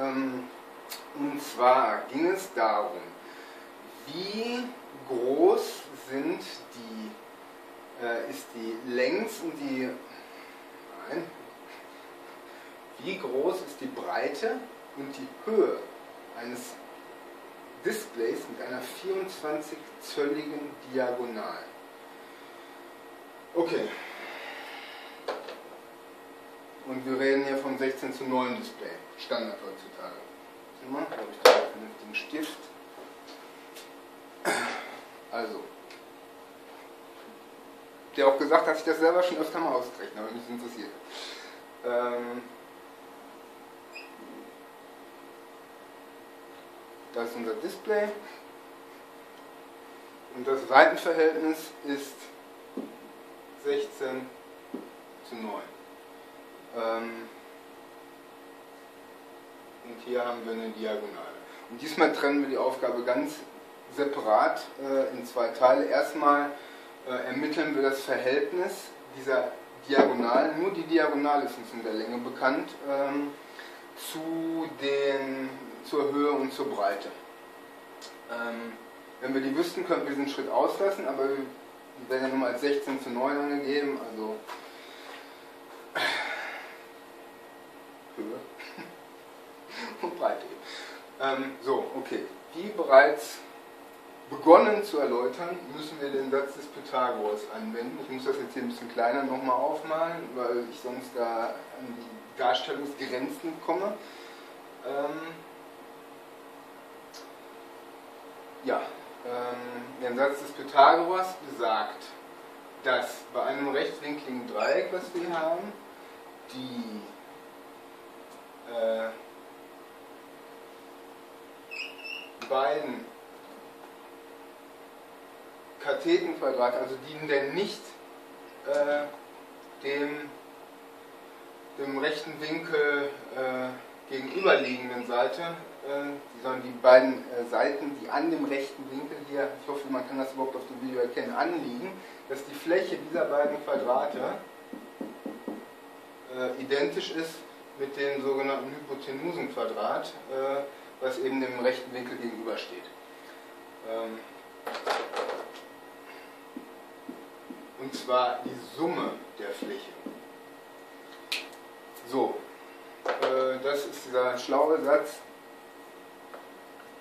Ähm, und zwar ging es darum, wie groß sind die, äh, ist die Längs- und die, nein, wie groß ist die Breite und die Höhe eines Displays mit einer 24-zölligen Diagonal. Okay. Und wir reden hier vom 16 zu 9 Display, Standard heutzutage. Mal, da habe ich da einen vernünftigen Stift. Also. Der auch gesagt hat, dass ich das selber schon öfter mal ausgerechnet habe, mich interessiert. Ähm, Das ist unser Display. Und das Seitenverhältnis ist 16 zu 9. Ähm und hier haben wir eine Diagonale. Und diesmal trennen wir die Aufgabe ganz separat äh, in zwei Teile. Erstmal äh, ermitteln wir das Verhältnis dieser Diagonalen, nur die Diagonale ist uns in der Länge bekannt, ähm, zu den zur Höhe und zur Breite. Ähm, wenn wir die wüssten, könnten wir diesen Schritt auslassen, aber die werden ja nun mal als 16 zu 9 angegeben, also Höhe und Breite. Ähm, so, okay. Wie bereits begonnen zu erläutern, müssen wir den Satz des Pythagoras anwenden. Ich muss das jetzt hier ein bisschen kleiner nochmal aufmalen, weil ich sonst da an die Darstellungsgrenzen komme. Ähm, ja, ähm, der Satz des Pythagoras besagt, dass bei einem rechtwinkligen Dreieck, was wir haben, die äh, beiden Kathetenquadrate, also die denn nicht äh, dem, dem rechten Winkel äh, gegenüberliegenden Seite äh, sondern die beiden äh, Seiten, die an dem rechten Winkel hier, ich hoffe, man kann das überhaupt auf dem Video erkennen, anliegen, dass die Fläche dieser beiden Quadrate äh, identisch ist mit dem sogenannten Hypotenusenquadrat, äh, was eben dem rechten Winkel gegenübersteht. Ähm, und zwar die Summe der Fläche. So, äh, das ist dieser schlaue Satz,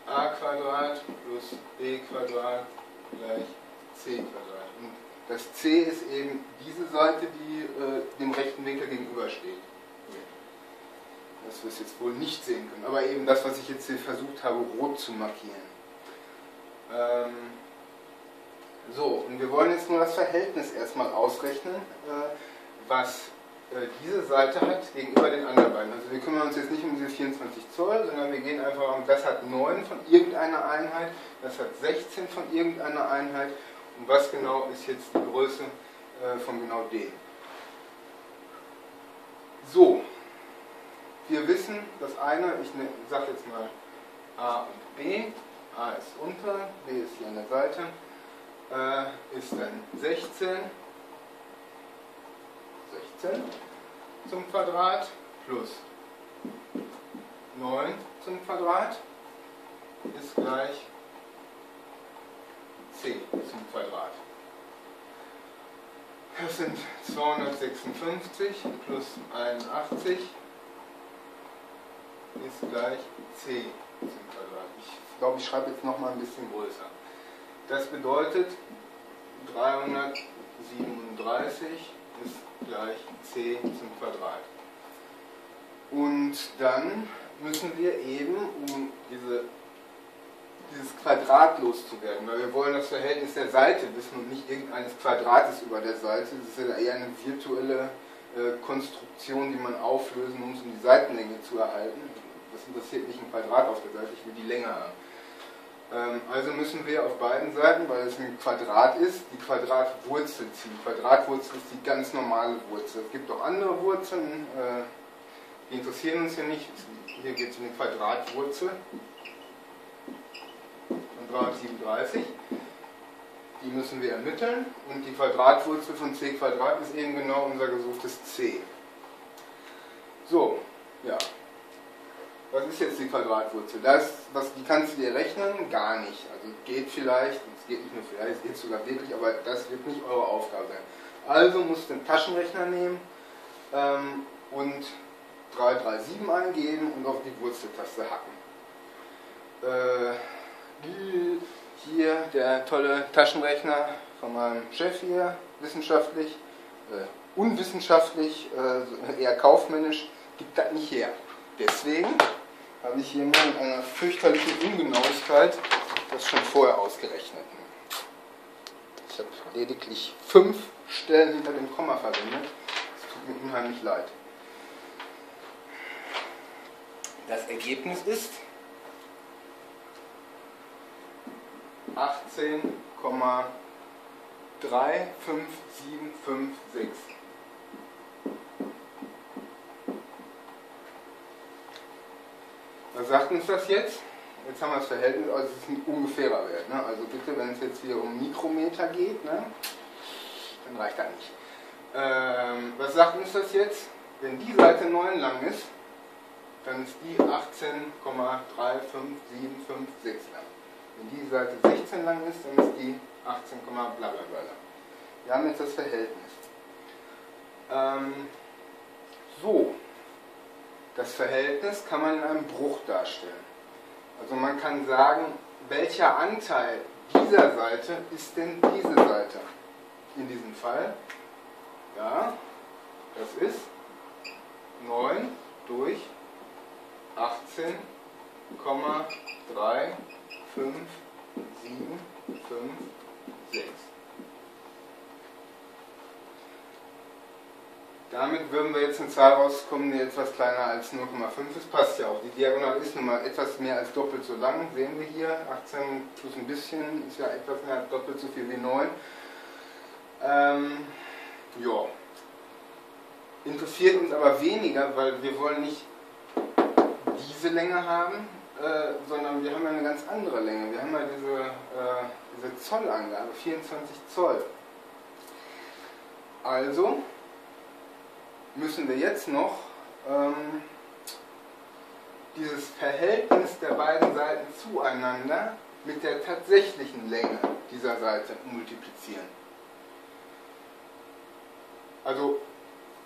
a plus b gleich c. Und das c ist eben diese Seite, die äh, dem rechten Winkel gegenübersteht. Dass wir es jetzt wohl nicht sehen können, aber eben das, was ich jetzt hier versucht habe, rot zu markieren. Ähm so, und wir wollen jetzt nur das Verhältnis erstmal ausrechnen, äh, was äh, diese Seite hat gegenüber den anderen beiden. Also wir kümmern uns jetzt nicht um diese 24 Zoll, sondern wir gehen einfach um, das hat 9 von irgendeiner Einheit, das hat 16 von irgendeiner Einheit und was genau ist jetzt die Größe äh, von genau dem. So, wir wissen, das eine, ich ne, sage jetzt mal A und B, A ist unter, B ist hier an der Seite, äh, ist dann 16 16 zum Quadrat plus 9 zum Quadrat ist gleich c zum Quadrat. Das sind 256 plus 81 ist gleich c zum Quadrat. Ich glaube, ich schreibe jetzt noch mal ein bisschen größer. Das bedeutet 337 ist gleich c zum Quadrat. Und dann müssen wir eben, um diese, dieses Quadrat loszuwerden, weil wir wollen das Verhältnis der Seite wissen und nicht irgendeines Quadrates über der Seite, das ist ja eher eine virtuelle Konstruktion, die man auflösen muss, um die Seitenlänge zu erhalten. Das interessiert nicht ein Quadrat auf der Seite, ich will die Länge haben. Ähm, also müssen wir auf beiden Seiten, weil es ein Quadrat ist, die Quadratwurzel ziehen. Quadratwurzel ist die ganz normale Wurzel. Es gibt auch andere Wurzeln, äh, die interessieren uns hier nicht. Hier geht es um die Quadratwurzel von 337. Die müssen wir ermitteln und die Quadratwurzel von c Quadrat ist eben genau unser gesuchtes c. So, ja. was ist jetzt die Quadratwurzel? Das, was, die kannst du dir rechnen? Gar nicht. Also geht vielleicht, es geht nicht nur vielleicht, es geht sogar wirklich, aber das wird nicht eure Aufgabe sein. Also musst du einen Taschenrechner nehmen ähm, und 337 eingeben und auf die Wurzeltaste hacken. Äh, hier der tolle Taschenrechner von meinem Chef hier, wissenschaftlich, äh, unwissenschaftlich, äh, eher kaufmännisch, gibt das nicht her. Deswegen habe ich hier mal mit einer fürchterlichen Ungenauigkeit das schon vorher ausgerechnet. Ich habe lediglich fünf Stellen hinter dem Komma verwendet. Das tut mir unheimlich leid. Das Ergebnis ist 18,35756. Was sagt uns das jetzt? Jetzt haben wir das Verhältnis, also es ist ein ungefährer Wert. Ne? Also bitte, wenn es jetzt hier um Mikrometer geht, ne? dann reicht das nicht. Ähm, was sagt uns das jetzt? Wenn die Seite 9 lang ist, dann ist die 18,35756 lang. Wenn die Seite 16 lang ist, dann ist die 18, bla bla bla. Wir haben jetzt das Verhältnis. Ähm, so, das Verhältnis kann man in einem Bruch darstellen. Also man kann sagen, welcher Anteil dieser Seite ist denn diese Seite? In diesem Fall, ja, das ist 9 durch 18,3 5, 7, 5, 6. Damit würden wir jetzt eine Zahl rauskommen, die etwas kleiner als 0,5 ist. Passt ja auch. Die Diagonale ist nun mal etwas mehr als doppelt so lang. Sehen wir hier. 18 plus ein bisschen ist ja etwas mehr als doppelt so viel wie 9. Ähm, ja. Interessiert uns aber weniger, weil wir wollen nicht diese Länge haben, äh, sondern wir haben ja eine ganz andere Länge. Wir haben ja diese, äh, diese Zollangabe, 24 Zoll. Also müssen wir jetzt noch ähm, dieses Verhältnis der beiden Seiten zueinander mit der tatsächlichen Länge dieser Seite multiplizieren. Also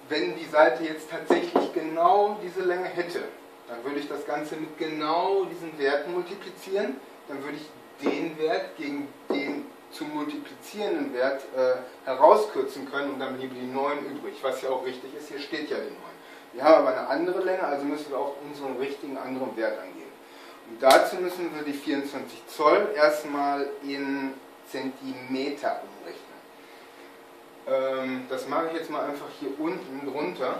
wenn die Seite jetzt tatsächlich genau diese Länge hätte, dann würde ich das Ganze mit genau diesen Werten multiplizieren. Dann würde ich den Wert gegen den zu multiplizierenden Wert äh, herauskürzen können und dann bliebe die 9 übrig, was ja auch richtig ist, hier steht ja die 9. Wir haben aber eine andere Länge, also müssen wir auch unseren richtigen anderen Wert angeben. Und dazu müssen wir die 24 Zoll erstmal in Zentimeter umrechnen. Ähm, das mache ich jetzt mal einfach hier unten drunter.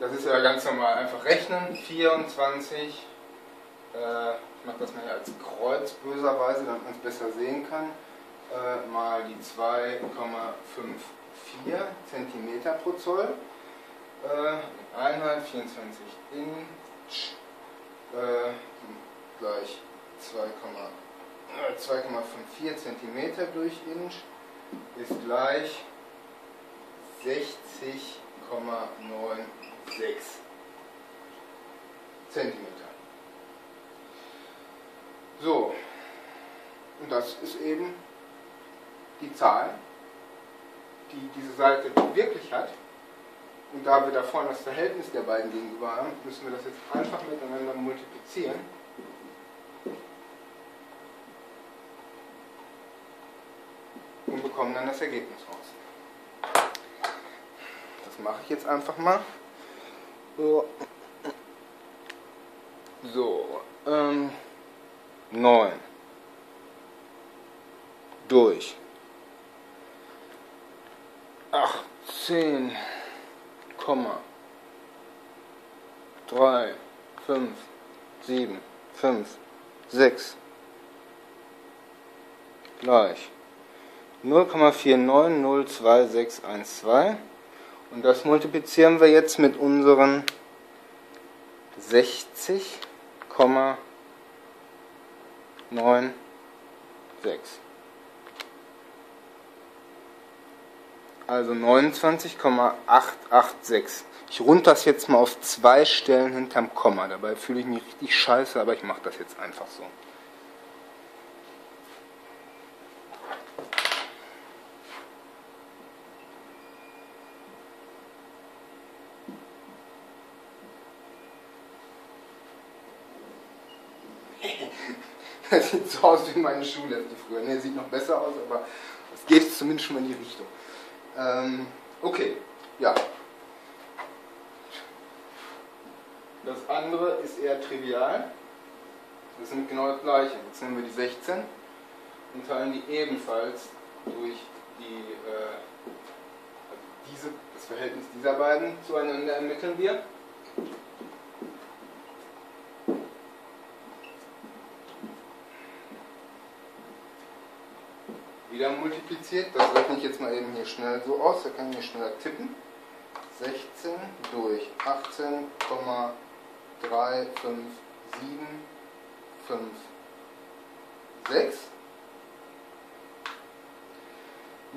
Das ist ja ganz normal. Einfach rechnen. 24. Äh, ich mache das mal hier als Kreuz böserweise, damit man es besser sehen kann. Äh, mal die 2,54 cm pro Zoll. Äh, Einheit 24 Inch äh, gleich 2,54 cm durch Inch ist gleich 60,9 6 cm. So, und das ist eben die Zahl, die diese Seite wirklich hat. Und da wir da vorne das Verhältnis der beiden gegenüber haben, müssen wir das jetzt einfach miteinander multiplizieren. Und bekommen dann das Ergebnis raus. Das mache ich jetzt einfach mal. So, ähm, 9 durch. 18, 3, 5, 7, 5, 6 gleich. 0,49026112 und das multiplizieren wir jetzt mit unseren 60,96. Also 29,886. Ich rund das jetzt mal auf zwei Stellen hinterm Komma. Dabei fühle ich mich richtig scheiße, aber ich mache das jetzt einfach so. Das sieht so aus wie meine Schulhefte früher. Ne, sieht noch besser aus, aber es geht zumindest schon mal in die Richtung. Ähm, okay, ja. Das andere ist eher trivial. Das ist genau das gleiche. Jetzt nehmen wir die 16 und teilen die ebenfalls durch die, äh, also diese, das Verhältnis dieser beiden zueinander ermitteln wir. Wieder multipliziert. Das rechne ich jetzt mal eben hier schnell so aus, da kann ich hier schneller tippen. 16 durch 18,35756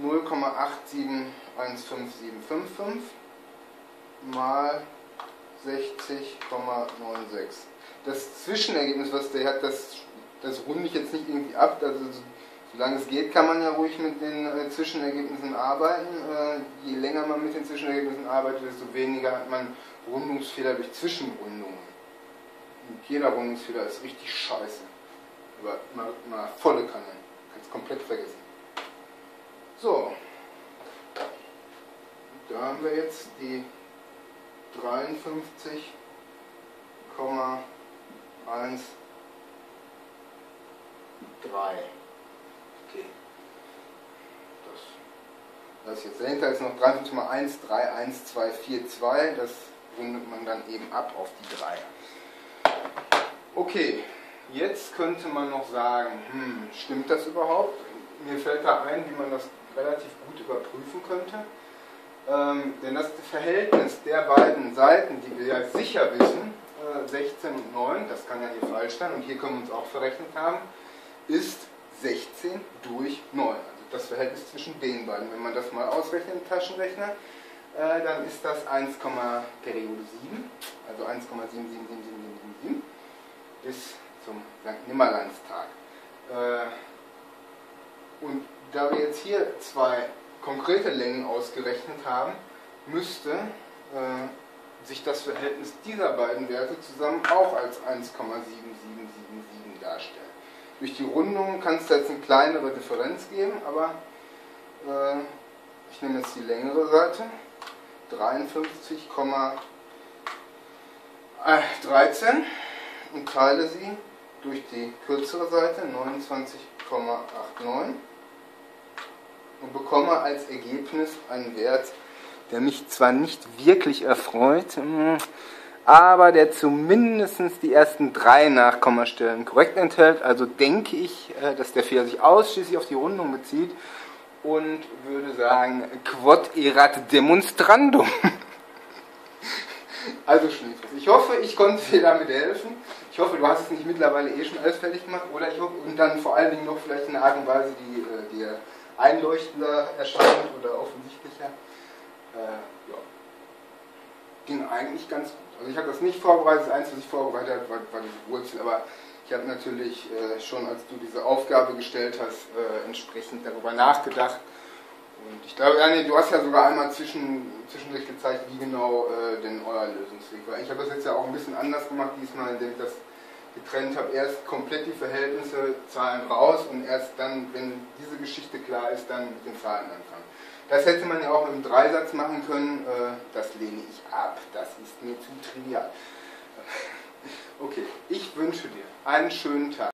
0,871555 mal 60,96. Das Zwischenergebnis, was der hat, das, das runde ich jetzt nicht irgendwie ab. Also Solange es geht, kann man ja ruhig mit den äh, Zwischenergebnissen arbeiten. Äh, je länger man mit den Zwischenergebnissen arbeitet, desto weniger hat man Rundungsfehler durch Zwischenrundungen. Und jeder Rundungsfehler ist richtig scheiße. Aber mal, mal volle Kanne. Kannst komplett vergessen. So. Da haben wir jetzt die 53,13. Das, das jetzt dahinter ist noch 3,131,242. Das rundet man dann eben ab auf die 3. Okay, jetzt könnte man noch sagen, hm, stimmt das überhaupt? Mir fällt da ein, wie man das relativ gut überprüfen könnte. Ähm, denn das Verhältnis der beiden Seiten, die wir ja sicher wissen, äh, 16 und 9, das kann ja hier falsch sein und hier können wir uns auch verrechnet haben, ist 16 durch 9. Also das Verhältnis zwischen den beiden. Wenn man das mal ausrechnet im Taschenrechner, äh, dann ist das 1, Periode 7, also 1,777777 bis zum St. Nimmerleinstag. Äh, und da wir jetzt hier zwei konkrete Längen ausgerechnet haben, müsste äh, sich das Verhältnis dieser beiden Werte zusammen auch als 1,7777 darstellen. Durch die Rundung kann es jetzt eine kleinere Differenz geben, aber äh, ich nehme jetzt die längere Seite, 53,13 und teile sie durch die kürzere Seite, 29,89 und bekomme als Ergebnis einen Wert, der mich zwar nicht wirklich erfreut, hm, aber der zumindest die ersten drei Nachkommastellen korrekt enthält. Also denke ich, äh, dass der Fehler sich ausschließlich auf die Rundung bezieht und würde sagen, quod erat demonstrandum. Also Schneefriss. Ich hoffe, ich konnte dir damit helfen. Ich hoffe, du hast es nicht mittlerweile eh schon alles fertig gemacht. Oder ich hoffe, und dann vor allen Dingen noch vielleicht in einer Art und Weise, die äh, dir einleuchtender erscheint oder offensichtlicher. Äh, ja. Ging eigentlich ganz gut. Also ich habe das nicht vorbereitet, das Einzige, was ich vorbereitet habe, war, war diese Wurzel, aber ich habe natürlich äh, schon, als du diese Aufgabe gestellt hast, äh, entsprechend darüber nachgedacht. Und ich glaube, ja, du hast ja sogar einmal zwischen, zwischendurch gezeigt, wie genau äh, denn euer Lösungsweg war. Ich habe das jetzt ja auch ein bisschen anders gemacht diesmal, indem ich das getrennt habe. Erst komplett die Verhältnisse, Zahlen raus und erst dann, wenn diese Geschichte klar ist, dann mit den Zahlen anfangen. Das hätte man ja auch mit einem Dreisatz machen können. Äh, das lehne ich ab. Das ist mir zu trivial. Okay, ich wünsche dir einen schönen Tag.